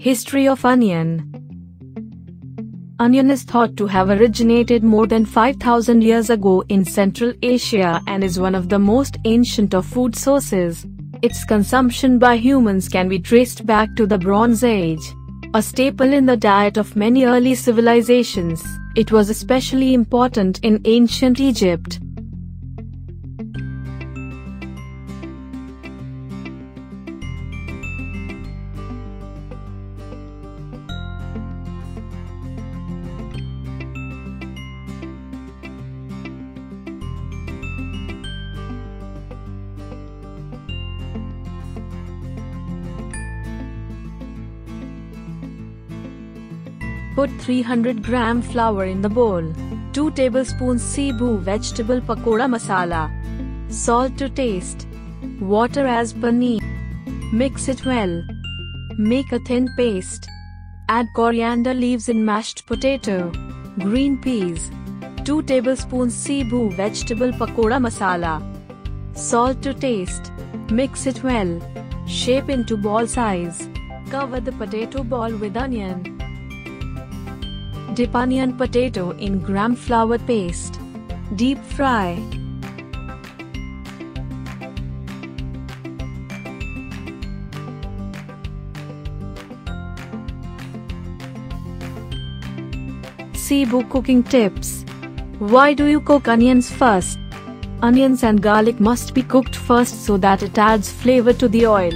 History of onion Onion is thought to have originated more than 5000 years ago in Central Asia and is one of the most ancient of food sources. Its consumption by humans can be traced back to the Bronze Age. A staple in the diet of many early civilizations, it was especially important in ancient Egypt. Put 300 gram flour in the bowl. 2 tablespoons Sibu vegetable pakoda masala. Salt to taste. Water as per need. Mix it well. Make a thin paste. Add coriander leaves in mashed potato. Green peas. 2 tablespoons Sibu vegetable pakoda masala. Salt to taste. Mix it well. Shape into ball size. Cover the potato ball with onion. Dip onion potato in gram flour paste. Deep fry. Sibu cooking tips. Why do you cook onions first? Onions and garlic must be cooked first so that it adds flavor to the oil.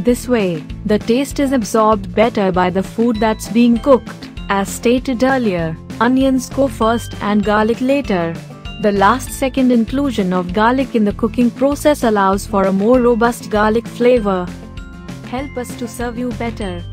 This way, the taste is absorbed better by the food that's being cooked. As stated earlier, onions go first and garlic later. The last second inclusion of garlic in the cooking process allows for a more robust garlic flavor. Help us to serve you better.